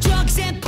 drugs and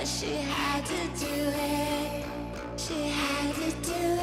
But she had to do it. She had to do it.